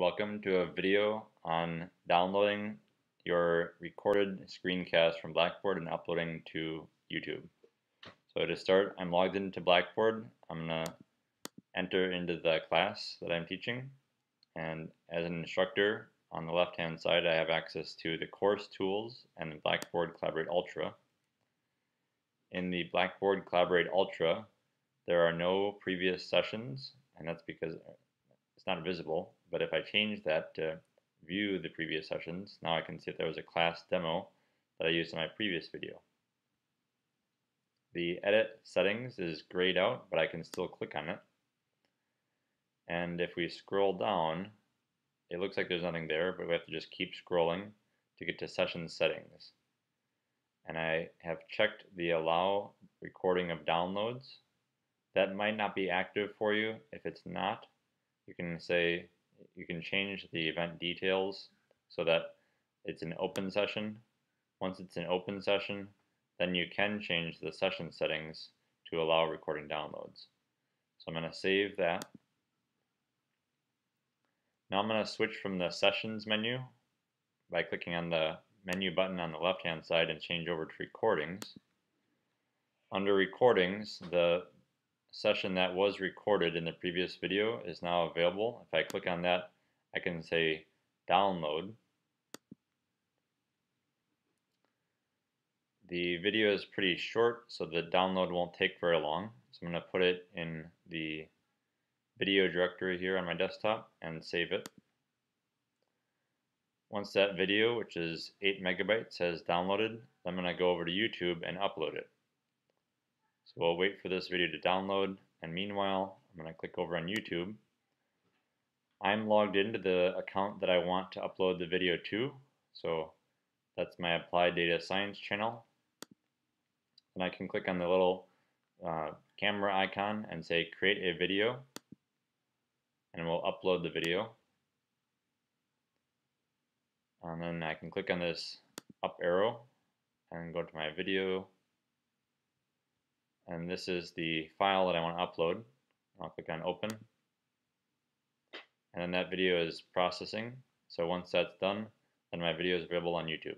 Welcome to a video on downloading your recorded screencast from Blackboard and uploading to YouTube. So to start, I'm logged into Blackboard. I'm going to enter into the class that I'm teaching. And as an instructor, on the left-hand side, I have access to the course tools and Blackboard Collaborate Ultra. In the Blackboard Collaborate Ultra, there are no previous sessions, and that's because it's not visible. But if I change that to view the previous sessions, now I can see if there was a class demo that I used in my previous video. The edit settings is grayed out, but I can still click on it. And if we scroll down, it looks like there's nothing there, but we have to just keep scrolling to get to session settings. And I have checked the allow recording of downloads. That might not be active for you. If it's not, you can say you can change the event details so that it's an open session. Once it's an open session, then you can change the session settings to allow recording downloads. So I'm going to save that. Now I'm going to switch from the sessions menu by clicking on the menu button on the left hand side and change over to recordings. Under recordings, the session that was recorded in the previous video is now available. If I click on that, I can say download. The video is pretty short, so the download won't take very long. So I'm going to put it in the video directory here on my desktop and save it. Once that video, which is 8 megabytes, has downloaded, I'm going to go over to YouTube and upload it. So we'll wait for this video to download, and meanwhile, I'm going to click over on YouTube. I'm logged into the account that I want to upload the video to, so that's my Applied Data Science channel. And I can click on the little uh, camera icon and say create a video, and we'll upload the video. And then I can click on this up arrow and go to my video and this is the file that I want to upload. I'll click on open and then that video is processing so once that's done then my video is available on YouTube.